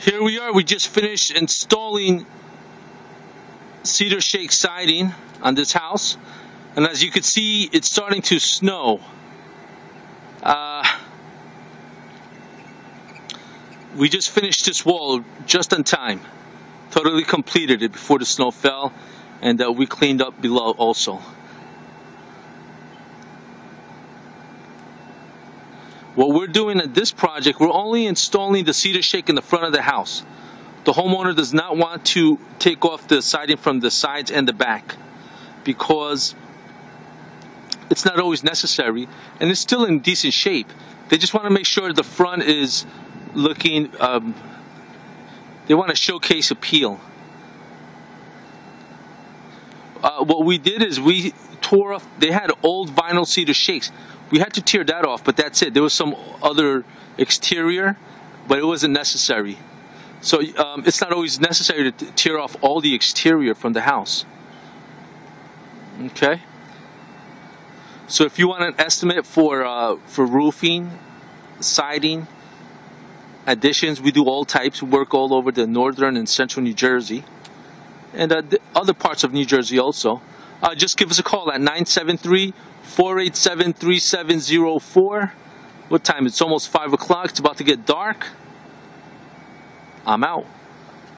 Here we are, we just finished installing cedar shake siding on this house. And as you can see, it's starting to snow. Uh, we just finished this wall just in time. Totally completed it before the snow fell. And uh, we cleaned up below also. What we're doing at this project, we're only installing the cedar shake in the front of the house. The homeowner does not want to take off the siding from the sides and the back because it's not always necessary and it's still in decent shape. They just want to make sure the front is looking, um, they want to showcase appeal. Uh, what we did is we tore off, they had old vinyl cedar shakes we had to tear that off, but that's it. There was some other exterior, but it wasn't necessary. So um, it's not always necessary to tear off all the exterior from the house. Okay. So if you want an estimate for uh, for roofing, siding, additions, we do all types. We work all over the northern and central New Jersey, and uh, other parts of New Jersey also. Uh, just give us a call at 973 487 3704. What time? It's almost 5 o'clock. It's about to get dark. I'm out.